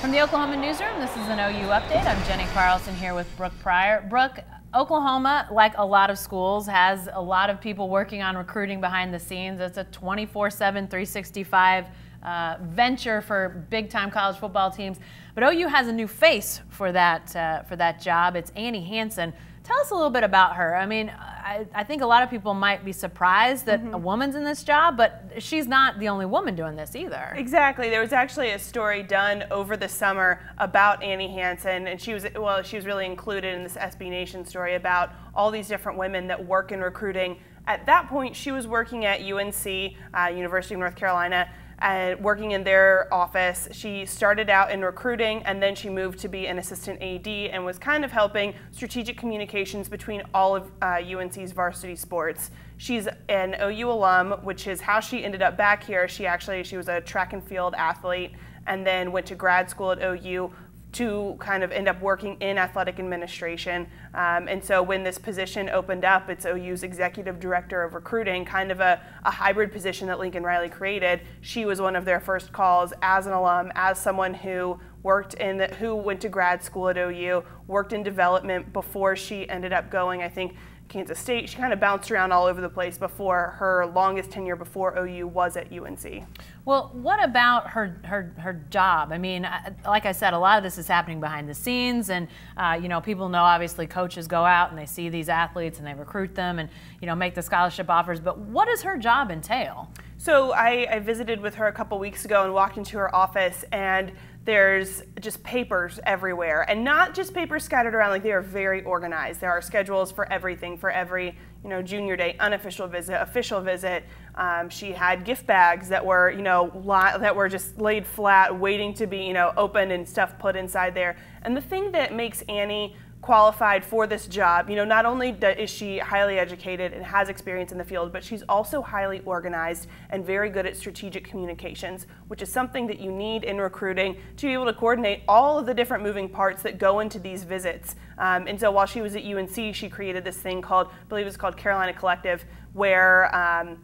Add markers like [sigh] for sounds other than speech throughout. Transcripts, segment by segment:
From the Oklahoma Newsroom, this is an OU update. I'm Jenni Carlson here with Brooke Pryor. Brooke, Oklahoma, like a lot of schools, has a lot of people working on recruiting behind the scenes. It's a 24 7, 365 uh, venture for big time college football teams. But OU has a new face for that, uh, for that job. It's Annie Hanson. Tell us a little bit about her. I mean, I, I think a lot of people might be surprised that mm-hmm. a woman's in this job, but she's not the only woman doing this either. Exactly. There was actually a story done over the summer about Annie Hanson, and she was well, she was really included in this SB Nation story about all these different women that work in recruiting. At that point, she was working at UNC, uh, University of North Carolina and working in their office. She started out in recruiting and then she moved to be an assistant AD and was kind of helping strategic communications between all of uh, UNC's varsity sports. She's an OU alum, which is how she ended up back here. She actually she was a track and field athlete and then went to grad school at OU to kind of end up working in athletic administration. Um, and so when this position opened up, it's OU's executive director of recruiting, kind of a, a, hybrid position that Lincoln Riley created. She was one of their first calls as an alum, as someone who worked in the, who went to grad school at OU, worked in development before she ended up going, I think, Kansas State. She kind of bounced around all over the place before her longest tenure before OU was at UNC. Well, what about her her her job? I mean, like I said, a lot of this is happening behind the scenes, and uh, you know, people know obviously coaches go out and they see these athletes and they recruit them and you know make the scholarship offers. But what does her job entail? So I, I visited with her a couple weeks ago and walked into her office and there's just papers everywhere, and not just papers scattered around. Like they are very organized. There are schedules for everything, for every you know junior day, unofficial visit, official visit. Um, she had gift bags that were you know that were just laid flat, waiting to be you know opened and stuff put inside there. And the thing that makes Annie qualified for this job. You know, not only is she highly educated and has experience in the field, but she's also highly organized and very good at strategic communications, which is something that you need in recruiting to be able to coordinate all of the different moving parts that go into these visits. Um, and so while she was at UNC, she created this thing called, I believe it's called Carolina Collective, where um,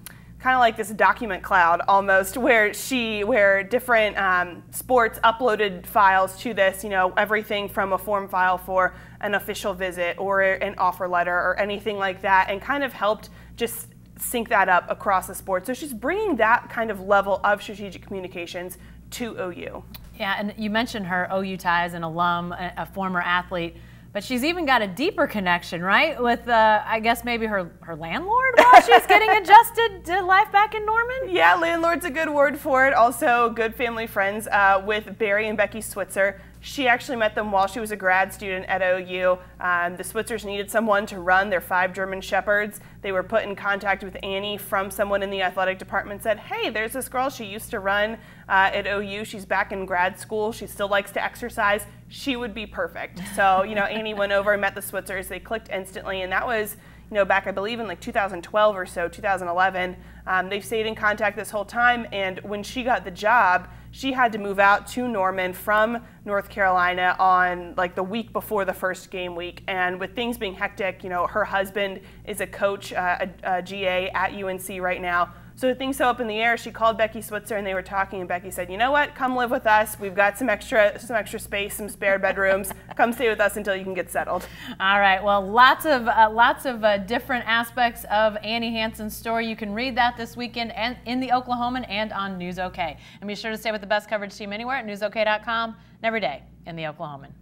kind of like this document cloud almost [laughs] where she where different um, sports uploaded files to this you know everything from a form file for an official visit or an offer letter or anything like that and kind of helped just sync that up across the sport so she's bringing that kind of level of strategic communications to OU yeah and you mentioned her OU ties an alum a former athlete but she's even got a deeper connection, right? With, uh, I guess, maybe her, her landlord while [laughs] she's getting adjusted to life back in Norman? Yeah, landlord's a good word for it. Also, good family friends uh, with Barry and Becky Switzer. She actually met them while she was a grad student at OU. Um, the Switzers needed someone to run their five German Shepherds. They were put in contact with Annie from someone in the athletic department said, hey, there's this girl, she used to run uh, at OU. She's back in grad school. She still likes to exercise. She would be perfect. [laughs] So, you know, Annie went over and met the Switzers. They clicked instantly, and that was you know, back I believe in like 2012 or so, 2011. Um, they've stayed in contact this whole time, and when she got the job, she had to move out to Norman from North Carolina on like the week before the first game week. And with things being hectic, you know, her husband is a coach, uh, a, a GA at UNC right now. So things so up in the air, she called Becky Switzer and they were talking and Becky said, you know what, come live with us. We've got some extra, some extra space, some spare bedrooms. [laughs] come stay with us until you can get settled. All right, well, lots of, uh, lots of uh, different aspects of Annie Hanson's story. You can read that this weekend and in the Oklahoman and on NewsOK. And be sure to stay with the best coverage team anywhere at newsok.com and every day in the Oklahoman.